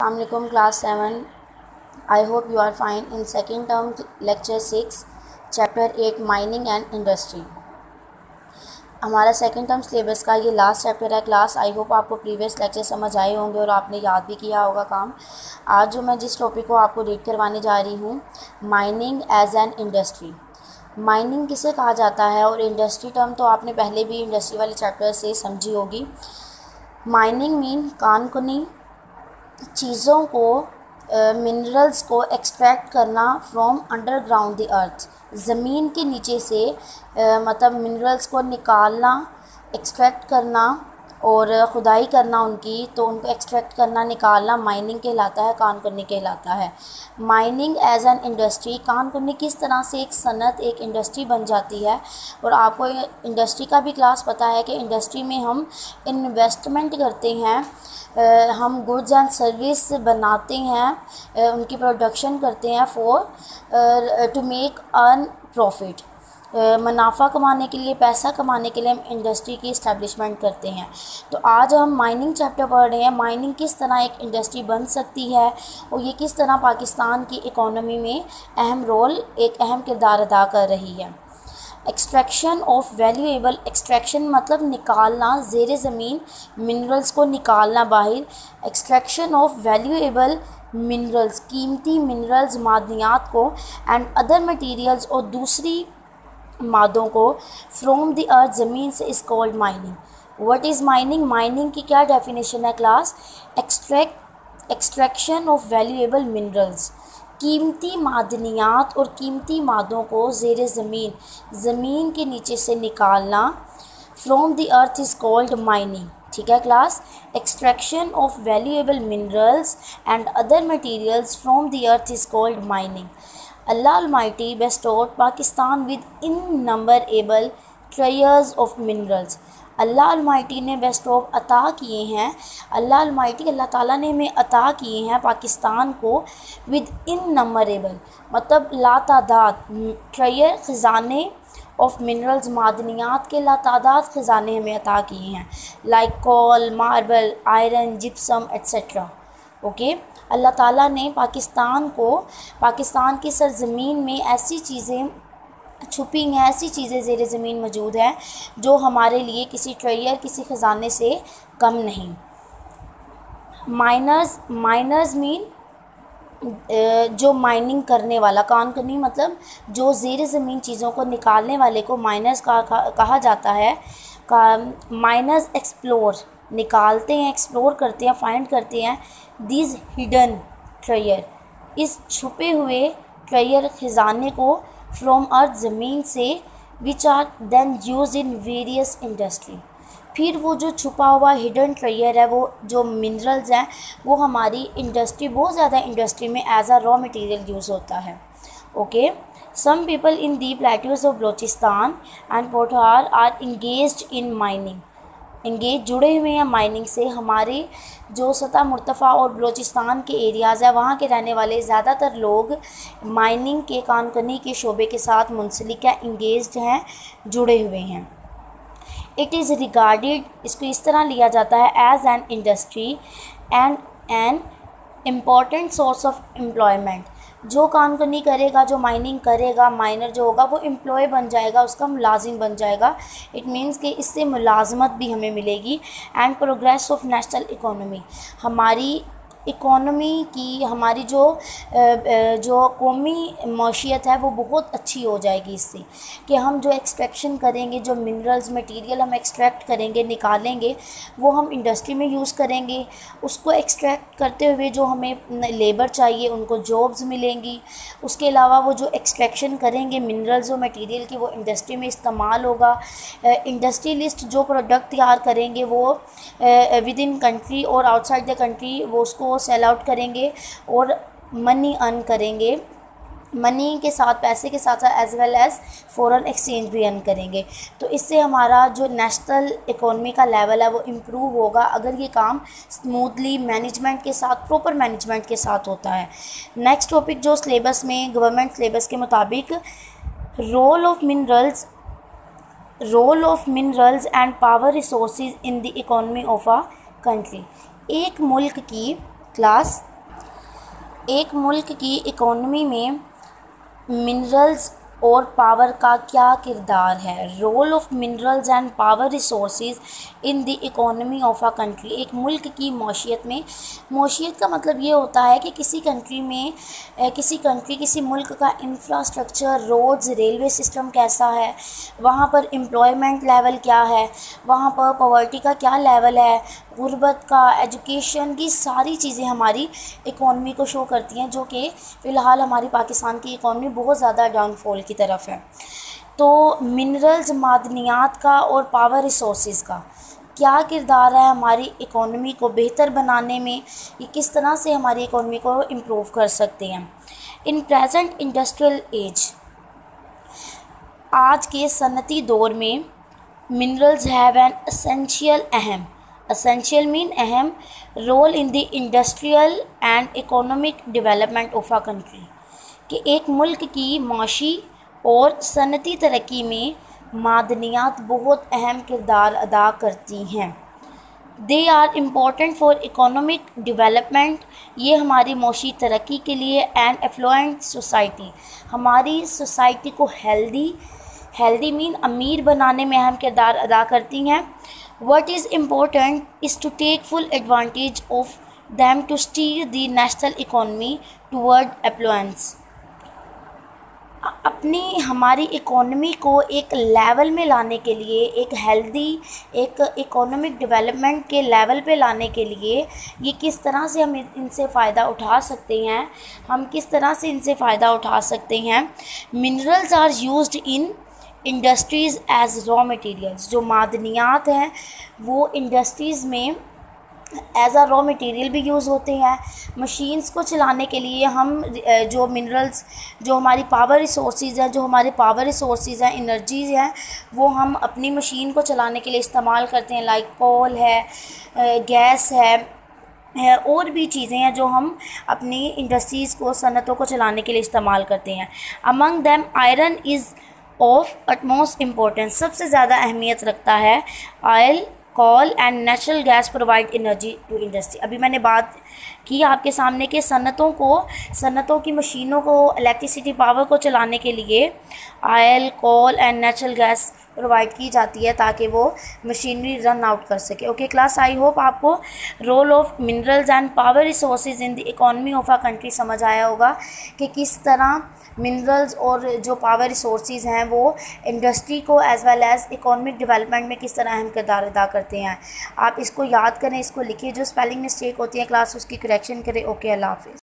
Assalamualaikum, class 7 I hope you are fine. In second term, lecture 6 chapter 8 mining and industry. हमारा second term syllabus का ये last chapter है class I hope आपको previous lecture समझ आए होंगे और आपने याद भी किया होगा काम. आज जो मैं जिस टॉपिक को आपको रीड करवाने जा रही हूँ mining as an industry mining किसे कहा जाता है? और इंडस्ट्री टर्म तो आपने पहले भी इंडस्ट्री वाले चैप्टर से समझी होगी. माइनिंग मीन कानकुनी चीज़ों को मिनरल्स को एक्सट्रैक्ट करना फ्रॉम अंडरग्राउंड द अर्थ ज़मीन के नीचे से मतलब मिनरल्स को निकालना एक्सट्रैक्ट करना और खुदाई करना उनकी तो उनको एक्सट्रैक्ट करना, निकालना माइनिंग कहलाता है कान करने कहलाता है। माइनिंग एज एन इंडस्ट्री कान करनी किस तरह से एक सनत, एक इंडस्ट्री बन जाती है? और आपको इंडस्ट्री का भी क्लास पता है कि इंडस्ट्री में हम इन्वेस्टमेंट करते हैं हम गुड्स एंड सर्विस बनाते हैं उनकी प्रोडक्शन करते हैं for to make earn profit मुनाफा कमाने के लिए, पैसा कमाने के लिए हम इंडस्ट्री की इस्टेब्लिशमेंट करते हैं। तो आज हम माइनिंग चैप्टर पढ़ रहे हैं। माइनिंग किस तरह एक इंडस्ट्री बन सकती है और ये किस तरह पाकिस्तान की इकोनॉमी में अहम रोल एक अहम किरदार अदा कर रही है। एक्सट्रैक्शन ऑफ़ वैल्यूएबल एक्सट्रैक्शन मतलब निकालना, ज़ेर ज़मीन मिनरल्स को निकालना बाहर। एक्सट्रैक्शन ऑफ़ वैल्यूएबल मिनरल्स कीमती मिनरल्स मादनियात को एंड अदर मटेरियल्स और दूसरी मादों को फ्रॉम द अर्थ ज़मीन से is called mining what is mining mining की क्या डेफिनेशन है class extract extraction of valuable minerals कीमती मादनियात और कीमती मादों को ज़ेर ज़मीन ज़मीन के नीचे से निकालना from the earth is called mining ठीक है class extraction of valuable minerals and other materials from the earth is called mining Allah Almighty bestowed Pakistan with innumerable treasures of minerals. अल्लाह अलमाइटी ने बेस्ट ऑफ़ अता किए हैं। अल्लाह Almighty अल्लाह ताला ने हमें अता किए हैं पाकिस्तान को विद इन नंबरेबल मतलब लातादाद, ट्रैयर ख़जाने ऑफ़ मिनरल्स, मादनियात के लातादाद ख़जाने हमें अता किए हैं। Like coal, marble, iron, gypsum, etcetera. Okay? अल्लाह ताला ने पाकिस्तान को, पाकिस्तान की सरज़मीन में ऐसी चीज़ें छुपी हैं, ऐसी चीज़ें ज़ेर ज़मीन मौजूद हैं, जो हमारे लिए किसी ट्रेयर किसी ख़जाने से कम नहीं। माइनर्स माइनर्स मीन जो माइनिंग करने वाला, कान करनी मतलब जो ज़ेर ज़मीन चीज़ों को निकालने वाले को माइनर्स का, कहा जाता है, का माइनर्स एक्सप्लोर, निकालते हैं, एक्सप्लोर करते हैं, फाइंड करते हैं दिस हिडन ट्रेयर इस छुपे हुए ट्रेयर ख़जाने को फ्रॉम अर्थ ज़मीन से which are then use in various industry फिर वो जो छुपा हुआ हिडन ट्रेयर है, वो जो मिनरल्स हैं, वो हमारी इंडस्ट्री बहुत ज़्यादा इंडस्ट्री में as a raw material use होता है. Okay some people in the plateaus of Balochistan and Pothohar are engage in mining engage जुड़े हुए हैं माइनिंग से। हमारे जो सतह मुर्तफ़ा और बलोचिस्तान के एरियाज़ है, वहाँ के रहने वाले ज़्यादातर लोग माइनिंग के कानकनी के शोबे के साथ मुंसलिक है इंगेज हैं, जुड़े हुए हैं। इट इज़ रिगार्डेड इसको इस तरह लिया जाता है as an industry and an important source of employment जो काम नहीं करेगा, जो माइनिंग करेगा माइनर जो होगा, वो एम्प्लॉय बन जाएगा, उसका मुलाजिम बन जाएगा। इट मीन्स कि इससे मुलाजमत भी हमें मिलेगी and progress of national economy हमारी इकोनॉमी की हमारी जो जो कौमी मशीयत है, वो बहुत अच्छी हो जाएगी इससे। कि हम जो एक्सट्रैक्शन करेंगे, जो मिनरल्स मटेरियल हम एक्सट्रैक्ट करेंगे, निकालेंगे, वो हम इंडस्ट्री में यूज़ करेंगे। उसको एक्सट्रैक्ट करते हुए जो हमें लेबर चाहिए, उनको जॉब्स मिलेंगी। उसके अलावा वो जो एक्सट्रैक्शन करेंगे मिनरल्स और मटीरियल की, वो इंडस्ट्री में इस्तेमाल होगा। इंडस्ट्रियलिस्ट जो प्रोडक्ट तैयार करेंगे, वो विद इन कंट्री और आउटसाइड द कंट्री वो उसको सेल आउट करेंगे और मनी अर्न करेंगे। मनी के साथ, पैसे के साथ साथ as well as foreign exchange भी अर्न करेंगे। तो इससे हमारा जो नेशनल इकोनॉमी का लेवल है, वो इम्प्रूव होगा अगर ये काम स्मूथली मैनेजमेंट के साथ प्रॉपर मैनेजमेंट के साथ होता है। नेक्स्ट टॉपिक जो सिलेबस में गवर्नमेंट सिलेबस के मुताबिक role of minerals role of minerals and power resource in the economy of a country एक मुल्क की क्लास। एक मुल्क की इकोनमी में मिनरल्स और पावर का क्या किरदार है? Role of minerals and power resources in the economy of a country एक मुल्क की मौशियत में मौशियत का मतलब ये होता है कि किसी कंट्री में किसी कंट्री किसी मुल्क का इंफ्रास्ट्रक्चर रोड्स रेलवे सिस्टम कैसा है? वहाँ पर एम्प्लॉयमेंट लेवल क्या है? वहाँ पर पॉवर्टी का क्या लेवल है? गुर्बत का एजुकेशन की सारी चीज़ें हमारी इकॉनमी को शो करती हैं, जो कि फ़िलहाल हमारी पाकिस्तान की इकॉनमी बहुत ज़्यादा डाउनफॉल की तरफ़ है। तो मिनरल्स मादनियात का और पावर रिसोर्स का, क्या किरदार है हमारी इकॉनमी को बेहतर बनाने में? ये किस तरह से हमारी इकॉनमी को इम्प्रूव कर सकते हैं? इन प्रेजेंट इंडस्ट्रियल एज आज के सनती दौर में मिनरल्स हैव एन असेंशियल अहम। असेंशियल मीन अहम role in the industrial and economic development of a country कि एक मुल्क की माशी और सनती तरक्की में मादनियात बहुत अहम किरदार अदा करती हैं। They are important for economic development ये हमारी मोशी तरक्की के लिए एंड एफ्लुएंट सोसाइटी हमारी सोसाइटी को हेल्दी हेल्दी मीन अमीर बनाने में अहम किरदार अदा करती हैं। What is important is to take full advantage of them to steer the national economy toward affluence. अपनी, हमारी इकोनॉमी को एक लेवल में लाने के लिए, एक हेल्दी एक इकोनॉमिक डेवलपमेंट के लेवल पे लाने के लिए, ये किस तरह से हम इनसे फ़ायदा उठा सकते हैं हम किस तरह से इनसे फ़ायदा उठा सकते हैं minerals are used in industries as raw materials जो मादनियात हैं, वो इंडस्ट्रीज़ में एज आ रॉ मटेरियल भी यूज़ होते हैं। मशीन्स को चलाने के लिए हम जो मिनरल्स जो हमारी पावर रिसोर्स हैं, जो हमारे पावर रिसोर्स हैं इनर्जीज हैं, वो हम अपनी मशीन को चलाने के लिए इस्तेमाल करते हैं। लाइक कोल है गैस है है, और भी चीज़ें हैं जो हम अपनी इंडस्ट्रीज़ को, सनतों को चलाने के लिए इस्तेमाल करते हैं। Among them iron is of utmost importance सबसे ज़्यादा अहमियत रखता है oil coal and natural gas provide energy to industry अभी मैंने बात की आपके सामने के सनतों को सनतों की मशीनों को इलेक्ट्रिसिटी पावर को चलाने के लिए oil coal and natural gas provide की जाती है ताकि वो मशीनरी रन आउट कर सके। ओके क्लास आई होप आपको role of minerals and power resources in the economy of a country समझ आया होगा कि किस तरह मिनरल्स और जो पावर रिसोर्सेज हैं वो इंडस्ट्री को as well as economic development में किस तरह अहम किरदार अदा करते हैं। आप इसको याद करें, इसको लिखिए, जो स्पेलिंग मिस्टेक होती है क्लास उसकी करेक्शन करें। ओके अल्लाह हाफिज़